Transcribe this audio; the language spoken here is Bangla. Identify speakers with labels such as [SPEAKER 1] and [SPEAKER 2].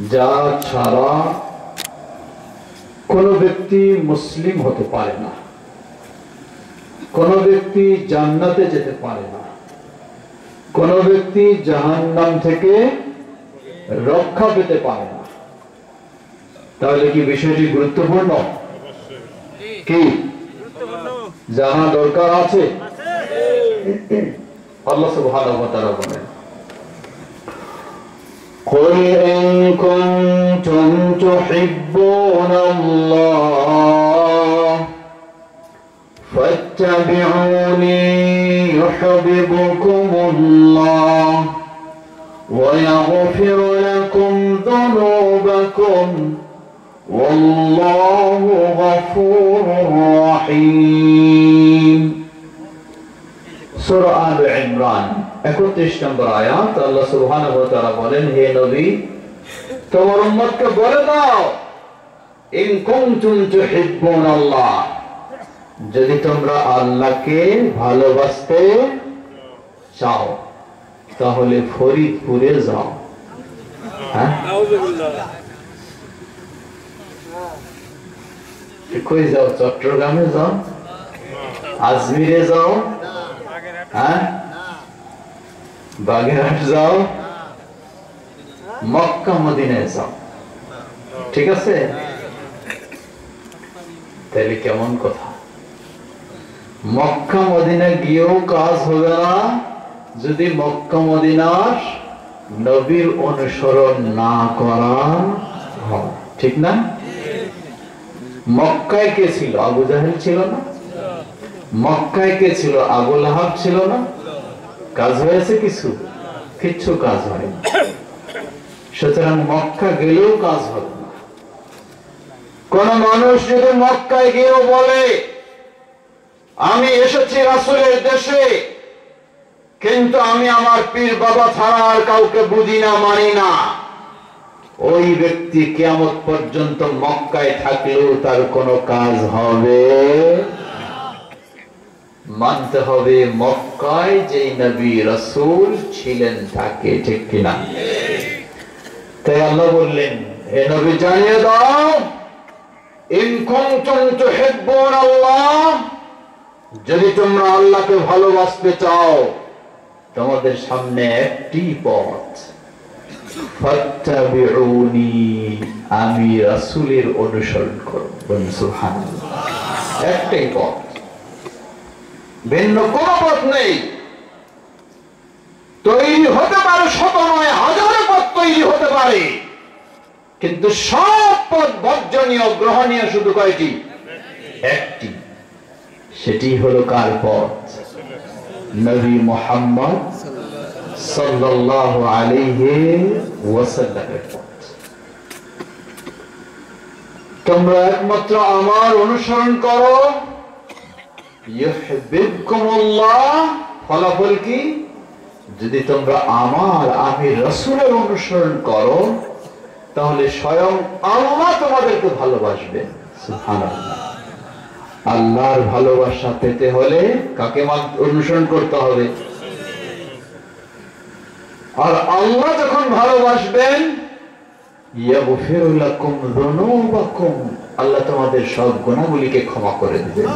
[SPEAKER 1] যা ছাড়া কোন ব্যক্তি মুসলিম হতে পারে না। কোন ব্যক্তি জান্নাতে যেতে পারে না। কোন ব্যক্তি জাহান্নাম থেকে রক্ষা পেতে পারে না। তাহলে কি বিষয়টি গুরুত্বপূর্ণ? কি? জানা দরকার আছে। আল্লাহ সুবহানাহু ওয়া তাআলা বলেন قل إن كنتم تحبون الله فاتبعوني يحببكم الله ويغفر لكم ذنوبكم والله غفور رحيم سورة آل عمران 31 নম্বর আয়াত, আল্লাহ তাআলা বলেন, হে নবী, তোমার উম্মতকে বলে দাও আল্লাহ, যদি তোমরা আল্লাহকে ভালোবাসতে চাও, তাহলে ফরিদপুরে যাও। হ্যাঁ? কই যাও? চট্টগ্রামে যাও? আজমিরে যাও? হ্যাঁ? বাগেরহাট যাও মক্কা, মদিনায় যাও। ঠিক আছে? তাহলে কেমন কথা? মক্কা মদিনা গিয়েও কাজ হবে না, যদি মক্কা, মদিনার নবীর অনুসরণ না করা ঠিক না? মক্কায় কে ছিল? আবু জাহেল ছিল না? মক্কায় কে ছিল? আবুল আহাব ছিল না? কাজ হয়েছে কিছু? কিচ্ছু কাজ হয়নি। সুতরাং মক্কা গেলেও কাজ হবে না। কোন মানুষ যদি মক্কায় গিয়েও বলে, আমি এসেছি রাসুলের দেশে, কিন্তু আমি আমার পীর বাবা ছাড়া আর কাউকে বুঝি না, মানি না। ওই ব্যক্তি কেমন পর্যন্ত মক্কায় থাকলেও তার কোনো কাজ হবে মানতে হবে মক্কায় যেই নবী রসুল ছিলেন তাকে, ঠিক কিনা? তাই আল্লাহ বললেন হে নবী জানিয়ে দাও যদি তোমরা আল্লাহকে ভালোবাসতে চাও, তোমাদের সামনে একটি পথ। আমি রাসূলের অনুসরণ করব একটাই পথ। ভিন্ন কোন পথ নেই। তৈরি হতে পারে শত নয়, হাজারো পথ তৈরি হতে পারে। কিন্তু সব পথ বর্জনীয়, গ্রহণীয় শুধু কয়টি? একটি। সেটি হলো কার পথ? নবী মোহাম্মদ সাল্লাল্লাহু আলাইহি ওয়াসাল্লামের পথ। তোমরা একমাত্র আমার অনুসরণ করো। ফলাফল কি? যদি তোমরা আমার আমি রসুলের অনুসরণ করো, তাহলে স্বয়ং আল্লাহ তোমাদেরকে ভালোবাসবে। আল্লাহর ভালোবাসা পেতে হলে কাকে অনুসরণ করতে হবে? আর আল্লাহ যখন ভালোবাসবেন আল্লাহ তোমাদের সব গুনাহগুলিকে ক্ষমা করে দিবেন।